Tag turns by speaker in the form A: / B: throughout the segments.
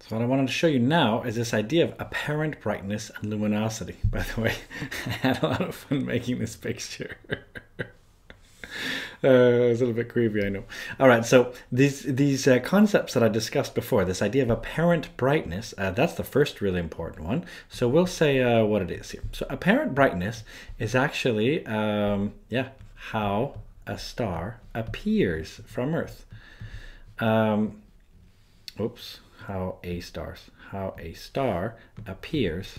A: So what I wanted to show you now is this idea of apparent brightness and luminosity. By the way, I had a lot of fun making this picture. Uh, it's a little bit creepy, I know. All right, so these these uh, concepts that I discussed before, this idea of apparent brightness, uh, that's the first really important one. So we'll say uh, what it is here. So apparent brightness is actually, um, yeah, how a star appears from Earth. Um, oops, how a star, how a star appears.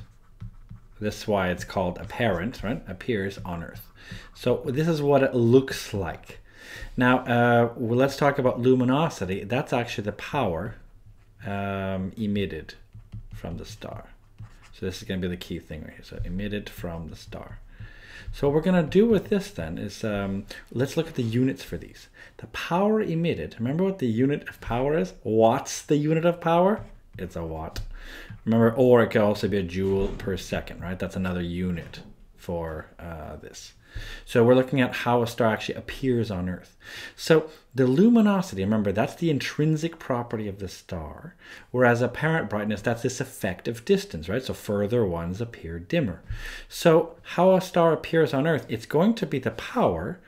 A: This is why it's called apparent, right? Appears on Earth. So this is what it looks like. Now, uh, well, let's talk about luminosity. That's actually the power um, emitted from the star. So this is going to be the key thing right here. So emitted from the star. So what we're going to do with this then is um, let's look at the units for these. The power emitted, remember what the unit of power is? What's the unit of power? It's a watt. Remember, or it could also be a joule per second, right? That's another unit for uh, this. So we're looking at how a star actually appears on Earth. So the luminosity, remember, that's the intrinsic property of the star, whereas apparent brightness, that's this effect of distance, right? So further ones appear dimmer. So how a star appears on Earth, it's going to be the power,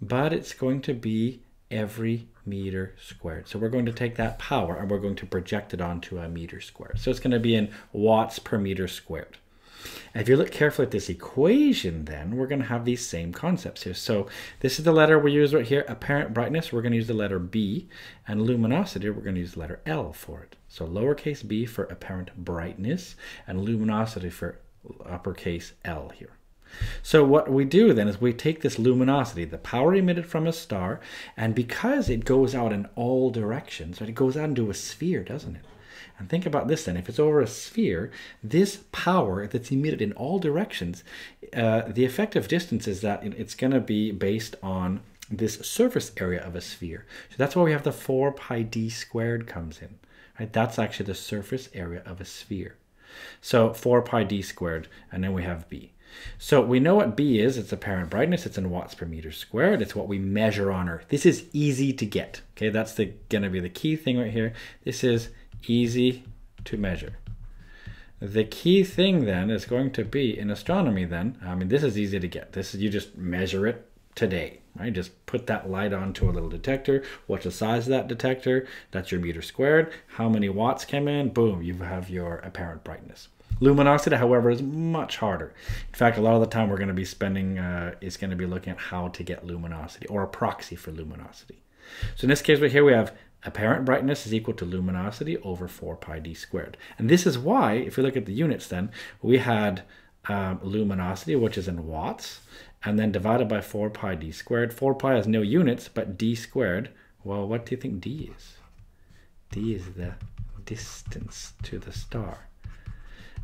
A: but it's going to be every meter squared. So we're going to take that power and we're going to project it onto a meter squared. So it's going to be in watts per meter squared. If you look carefully at this equation, then we're going to have these same concepts here. So this is the letter we use right here, apparent brightness. We're going to use the letter B, and luminosity, we're going to use the letter L for it. So lowercase b for apparent brightness, and luminosity for uppercase L here. So what we do then is we take this luminosity, the power emitted from a star, and because it goes out in all directions, right, it goes out into a sphere, doesn't it? And think about this then, if it's over a sphere, this power that's emitted in all directions, uh, the effective distance is that it's going to be based on this surface area of a sphere. So that's why we have the 4 pi d squared comes in. Right? That's actually the surface area of a sphere. So 4 pi d squared, and then we have b. So we know what B is. It's apparent brightness. It's in watts per meter squared. It's what we measure on Earth. This is easy to get. Okay, that's to be the key thing right here. This is easy to measure. The key thing then is going to be in astronomy then, I mean, this is easy to get. This is, you just measure it today, right? Just put that light onto a little detector. What's the size of that detector? That's your meter squared. How many watts came in? Boom, you have your apparent brightness. Luminosity, however, is much harder. In fact, a lot of the time we're going to be spending uh, is going to be looking at how to get luminosity or a proxy for luminosity. So in this case right here, we have apparent brightness is equal to luminosity over 4 pi d squared. And this is why, if we look at the units then, we had um, luminosity, which is in watts, and then divided by 4 pi d squared. 4 pi has no units, but d squared, well, what do you think d is? d is the distance to the star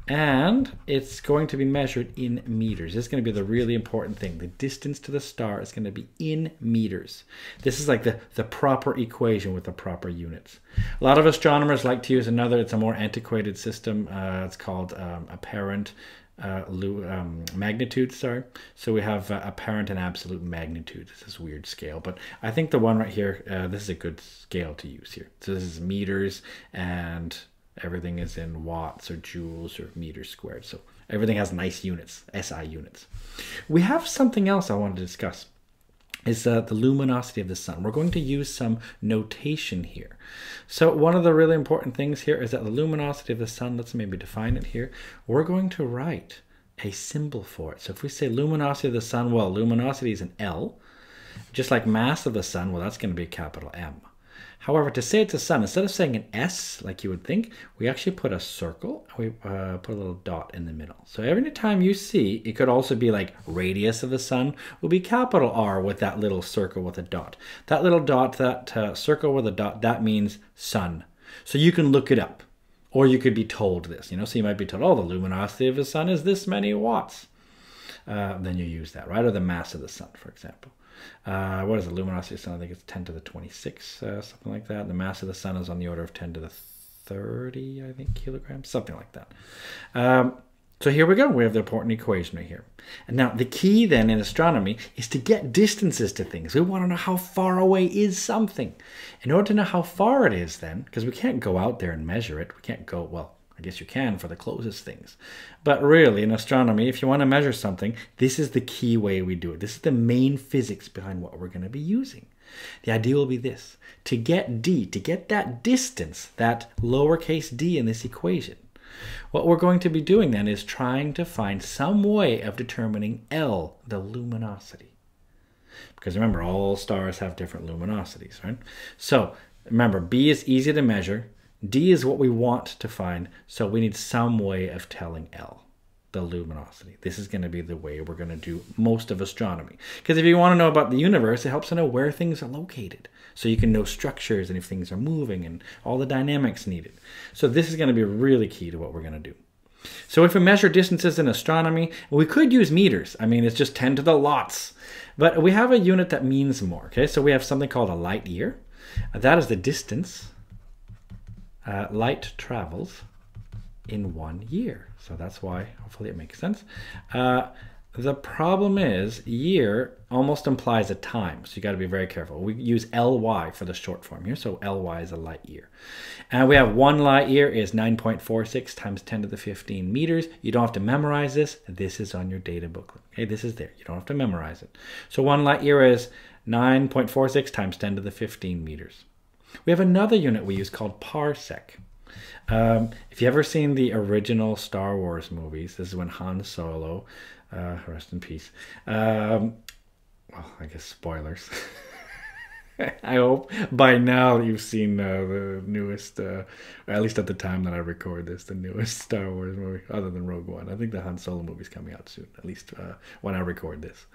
A: and it's going to be measured in meters. This is going to be the really important thing. The distance to the star is going to be in meters. This is like the, the proper equation with the proper units. A lot of astronomers like to use another, it's a more antiquated system. Uh, it's called um, apparent uh, um, magnitude, sorry. So we have uh, apparent and absolute magnitude. This is weird scale, but I think the one right here, uh, this is a good scale to use here. So this is meters and Everything is in watts or joules or meters squared. So everything has nice units, SI units. We have something else I want to discuss is uh, the luminosity of the sun. We're going to use some notation here. So one of the really important things here is that the luminosity of the sun, let's maybe define it here. We're going to write a symbol for it. So if we say luminosity of the sun, well, luminosity is an L. Just like mass of the sun, well, that's going to be a capital M. However, to say it's a sun, instead of saying an S like you would think, we actually put a circle we uh, put a little dot in the middle. So every time you see, it could also be like radius of the sun will be capital R with that little circle with a dot. That little dot, that uh, circle with a dot, that means sun. So you can look it up. Or you could be told this, you know, so you might be told, oh, the luminosity of the sun is this many watts. Uh, then you use that, right? Or the mass of the sun, for example. Uh, what is the luminosity of the sun? I think it's 10 to the 26, uh, something like that. The mass of the sun is on the order of 10 to the 30, I think, kilograms, something like that. Um, So here we go. We have the important equation right here. And now the key then in astronomy is to get distances to things. We want to know how far away is something. In order to know how far it is then, because we can't go out there and measure it. We can't go, well, I guess you can for the closest things. But really, in astronomy, if you want to measure something, this is the key way we do it. This is the main physics behind what we're going to be using. The idea will be this. To get d, to get that distance, that lowercase d in this equation, what we're going to be doing then is trying to find some way of determining L, the luminosity. Because remember, all stars have different luminosities, right? So remember, B is easy to measure. D is what we want to find, so we need some way of telling L, the luminosity. This is going to be the way we're going to do most of astronomy. Because if you want to know about the universe, it helps to know where things are located. So you can know structures and if things are moving and all the dynamics needed. So this is going to be really key to what we're going to do. So if we measure distances in astronomy, we could use meters. I mean, it's just 10 to the lots. But we have a unit that means more, okay? So we have something called a light year. That is the distance uh, light travels in one year. So that's why, hopefully it makes sense. Uh, the problem is year almost implies a time, so you got to be very careful. We use ly for the short form here, so ly is a light year. And we have one light year is 9.46 times 10 to the 15 meters. You don't have to memorize this. This is on your data booklet. Okay, this is there. You don't have to memorize it. So one light year is 9.46 times 10 to the 15 meters. We have another unit we use called parsec. Um, if you ever seen the original Star Wars movies, this is when Han Solo, uh, rest in peace. Um, well, I guess spoilers. I hope by now you've seen uh, the newest, uh, at least at the time that I record this, the newest Star Wars movie, other than Rogue One. I think the Han Solo movie is coming out soon, at least uh, when I record this.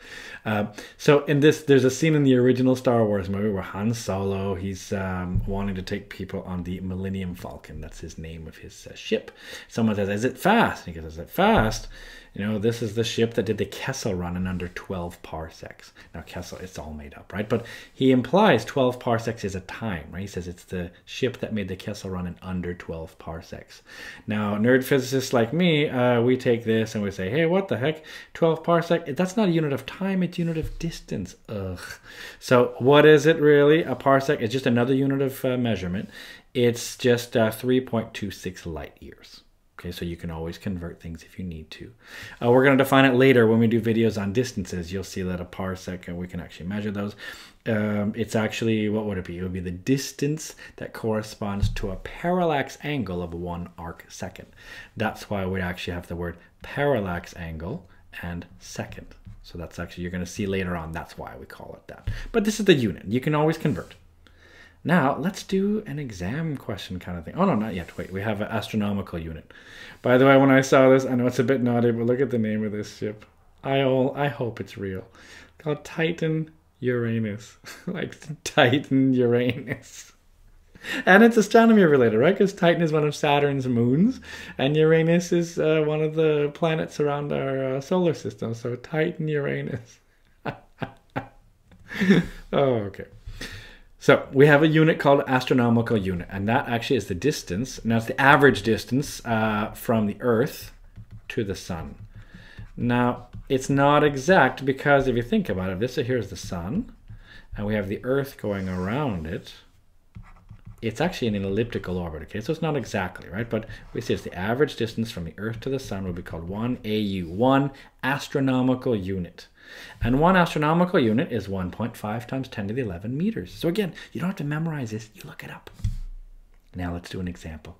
A: Uh, so in this, there's a scene in the original Star Wars movie where Han Solo, he's um, wanting to take people on the Millennium Falcon. That's his name of his uh, ship. Someone says, "Is it fast?" And he goes, "Is it fast?" You know, this is the ship that did the Kessel run in under 12 parsecs. Now, Kessel, it's all made up, right? But he implies 12 parsecs is a time, right? He says it's the ship that made the Kessel run in under 12 parsecs. Now, nerd physicists like me, uh, we take this and we say, hey, what the heck? 12 parsec, that's not a unit of time, it's a unit of distance. Ugh. So what is it really? A parsec is just another unit of uh, measurement. It's just uh, 3.26 light years. Okay, so you can always convert things if you need to. Uh, we're going to define it later when we do videos on distances. You'll see that a parsec, we can actually measure those. Um, it's actually, what would it be? It would be the distance that corresponds to a parallax angle of one arc second. That's why we actually have the word parallax angle and second. So that's actually, you're going to see later on, that's why we call it that. But this is the unit. You can always convert. Now, let's do an exam question kind of thing. Oh, no, not yet. Wait, we have an astronomical unit. By the way, when I saw this, I know it's a bit naughty, but look at the name of this ship. I all, I hope it's real. It's called Titan Uranus. like Titan Uranus. And it's astronomy related, right? Because Titan is one of Saturn's moons, and Uranus is uh, one of the planets around our uh, solar system. So Titan Uranus. oh, okay. So we have a unit called astronomical unit, and that actually is the distance. Now it's the average distance uh, from the Earth to the Sun. Now it's not exact because if you think about it, this here's the Sun, and we have the Earth going around it. It's actually in an elliptical orbit, okay? So it's not exactly, right? But we see it's the average distance from the Earth to the Sun would be called 1 AU, 1 astronomical unit. And one astronomical unit is 1.5 times 10 to the 11 meters. So again, you don't have to memorize this, you look it up. Now let's do an example.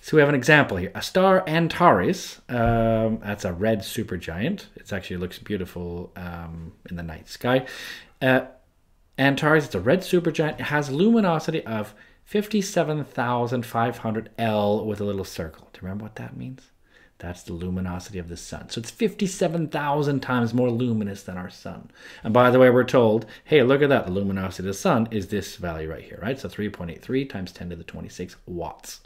A: So we have an example here. A star Antares, um, that's a red supergiant. It actually looks beautiful um, in the night sky. Uh, Antares, it's a red supergiant. It has luminosity of 57,500 L with a little circle. Do you remember what that means? That's the luminosity of the sun. So it's 57,000 times more luminous than our sun. And by the way, we're told, hey, look at that. The luminosity of the sun is this value right here, right? So 3.83 times 10 to the 26 watts.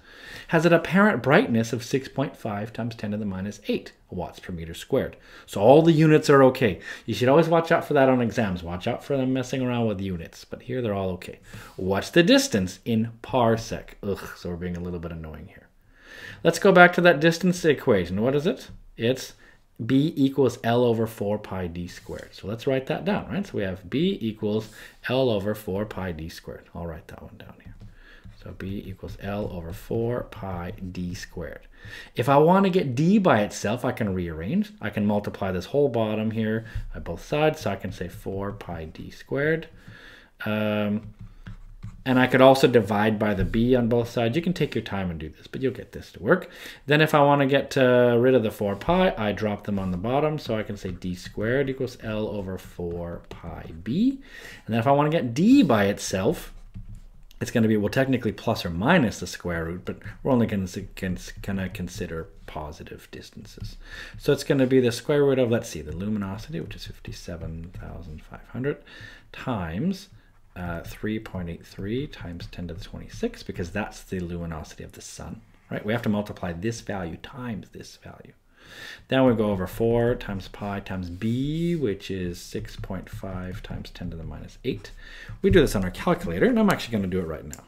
A: Has an apparent brightness of 6.5 times 10 to the minus 8 watts per meter squared. So all the units are okay. You should always watch out for that on exams. Watch out for them messing around with units. But here they're all okay. What's the distance in parsec? Ugh, so we're being a little bit annoying here. Let's go back to that distance equation. What is it? It's b equals L over 4 pi d squared. So let's write that down, right? So we have b equals L over 4 pi d squared. I'll write that one down here. So b equals L over 4 pi d squared. If I want to get d by itself, I can rearrange. I can multiply this whole bottom here by both sides. So I can say 4 pi d squared. Um, and I could also divide by the b on both sides. You can take your time and do this, but you'll get this to work. Then if I want to get uh, rid of the 4 pi, I drop them on the bottom. So I can say d squared equals L over 4 pi b. And then if I want to get d by itself, it's going to be, well, technically plus or minus the square root, but we're only going to consider positive distances. So it's going to be the square root of, let's see, the luminosity, which is 57,500, times uh, 3.83 times 10 to the 26, because that's the luminosity of the sun, right? We have to multiply this value times this value. Then we go over 4 times pi times b, which is 6.5 times 10 to the minus 8. We do this on our calculator, and I'm actually going to do it right now.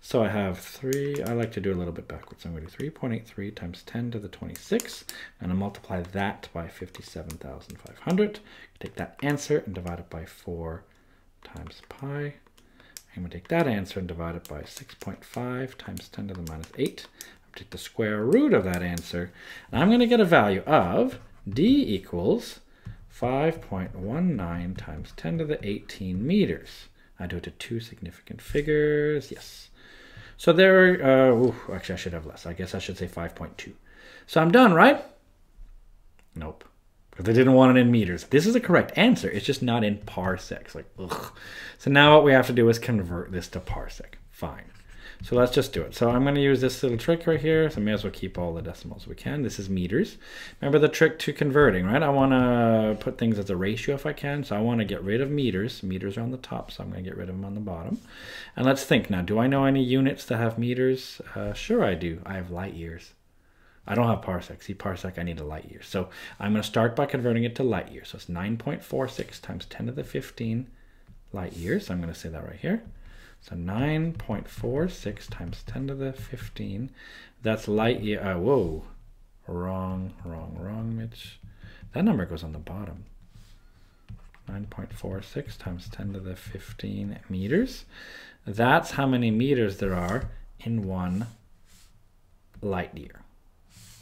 A: So I have 3, I like to do a little bit backwards. I'm going to do 3.83 times 10 to the 26, and I multiply that by 57,500. Take that answer and divide it by 4 times pi. I'm going to take that answer and divide it by 6.5 times 10 to the minus 8 I'll take the square root of that answer, and I'm going to get a value of d equals 5.19 times 10 to the 18 meters. I do it to two significant figures. Yes. So there, uh, ooh, actually I should have less. I guess I should say 5.2. So I'm done, right? Nope. Because they didn't want it in meters. This is the correct answer. It's just not in parsecs. Like, ugh. So now what we have to do is convert this to parsec. Fine. So let's just do it. So I'm going to use this little trick right here. So I may as well keep all the decimals we can. This is meters. Remember the trick to converting, right? I want to put things as a ratio if I can. So I want to get rid of meters. Meters are on the top, so I'm going to get rid of them on the bottom. And let's think now. Do I know any units that have meters? Uh, sure I do. I have light years. I don't have parsec. See, parsec, I need a light year. So I'm going to start by converting it to light years. So it's 9.46 times 10 to the 15 light years. I'm going to say that right here. So 9.46 times 10 to the 15. That's light year. Uh, whoa. Wrong, wrong, wrong, Mitch. That number goes on the bottom. 9.46 times 10 to the 15 meters. That's how many meters there are in one light year.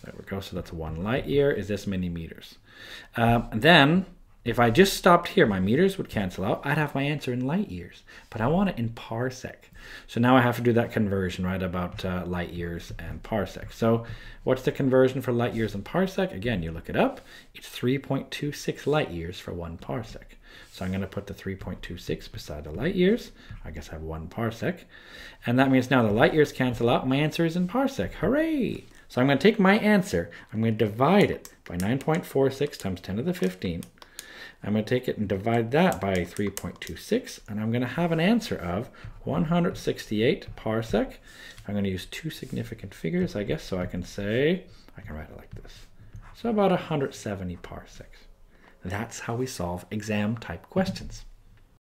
A: There we go. So that's one light year is this many meters. Um, then if I just stopped here, my meters would cancel out. I'd have my answer in light years, but I want it in parsec. So now I have to do that conversion, right, about uh, light years and parsec. So what's the conversion for light years and parsec? Again, you look it up. It's 3.26 light years for one parsec. So I'm going to put the 3.26 beside the light years. I guess I have one parsec. And that means now the light years cancel out. My answer is in parsec. Hooray! So I'm going to take my answer. I'm going to divide it by 9.46 times 10 to the 15 I'm going to take it and divide that by 3.26, and I'm going to have an answer of 168 parsec. I'm going to use two significant figures, I guess, so I can say, I can write it like this. So about 170 parsecs. That's how we solve exam type questions.